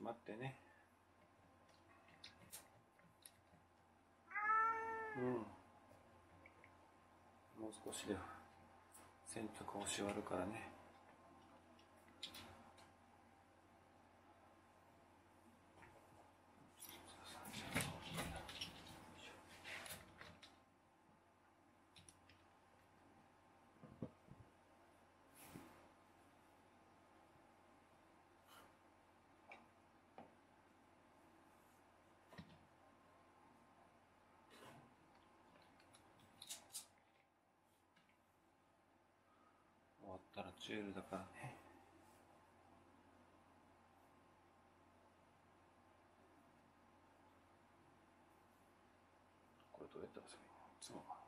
し待ってね。うん。もう少しで洗濯をし終わるからね。ったらチュールだからね。これどうやったらするのいつも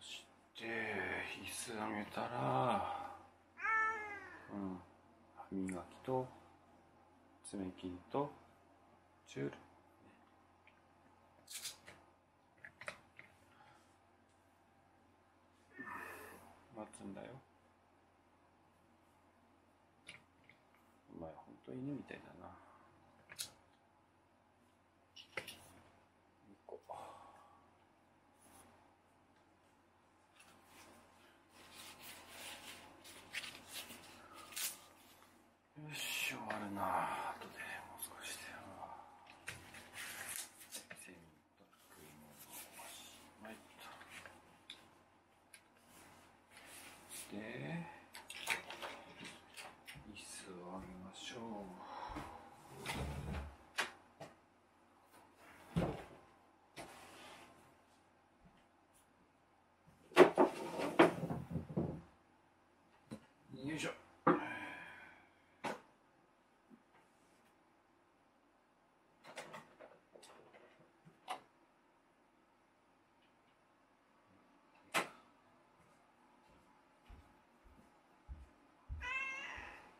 そして椅子上げたらうん。歯磨きと爪切りとチュール。待つんだよ。お前ほんと犬みたいだな行こうよし終わるなあとでもう少しで洗濯物おしまいとで椅子をあげましょうよいしょ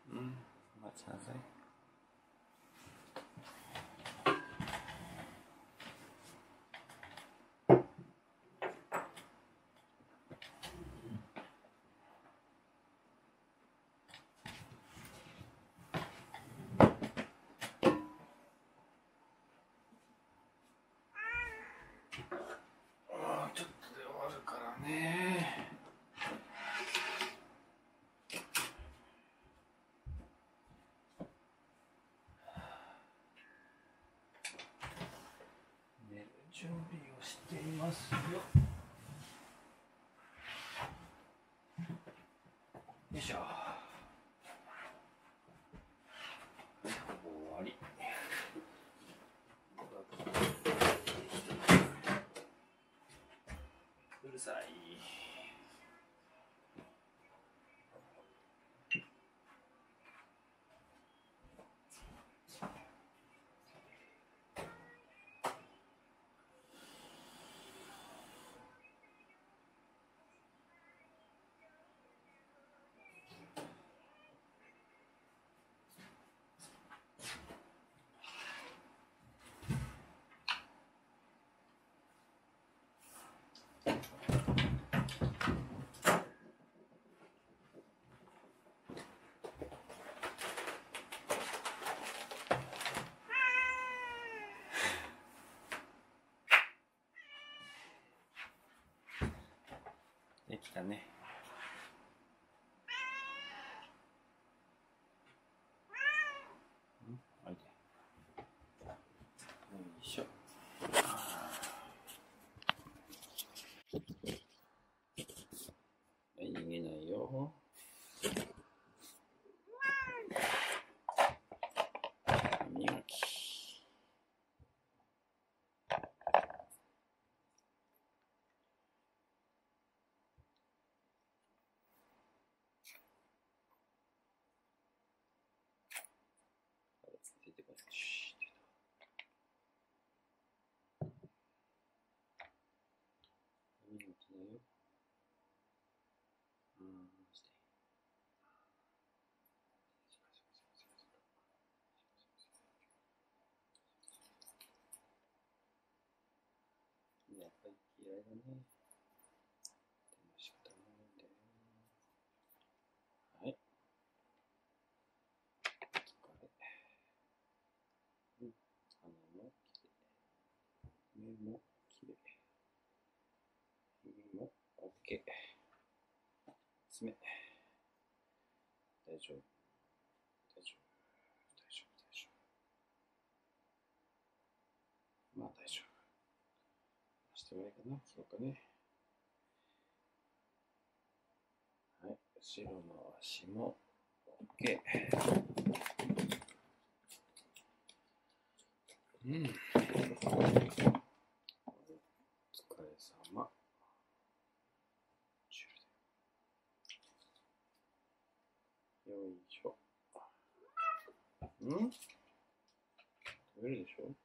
うん待ちなさいあーちょっとで終わるからね寝る準備をしていますよ。よいしょ。終わりうるさいできたね。Минуту даю. Нет, такие они. 大丈夫。大丈夫。大丈夫、大丈夫。まあ大丈夫。してもいいかな？そうかね。はい。後ろの足も OK。うん。Ну, видишь, он.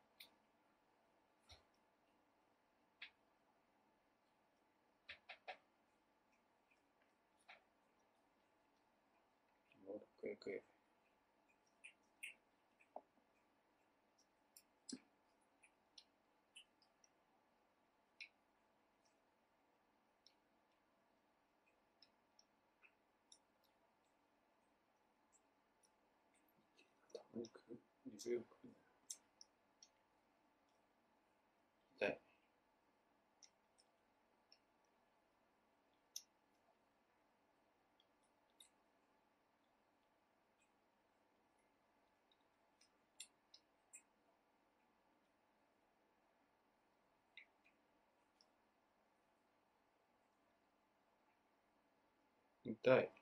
たまに来る。水が来るね。痛い。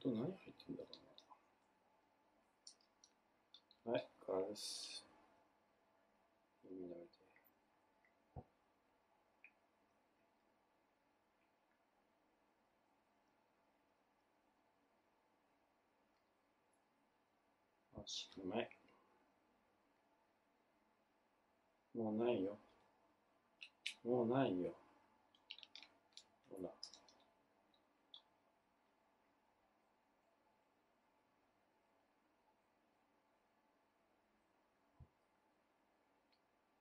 痛い。本当何入ってんだろうな。はい、からです。耳舐めて。よし、うまい。もうないよ。もうないよ。ほら。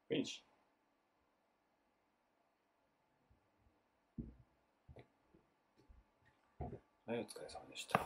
frente.。はい、お疲れ様でした。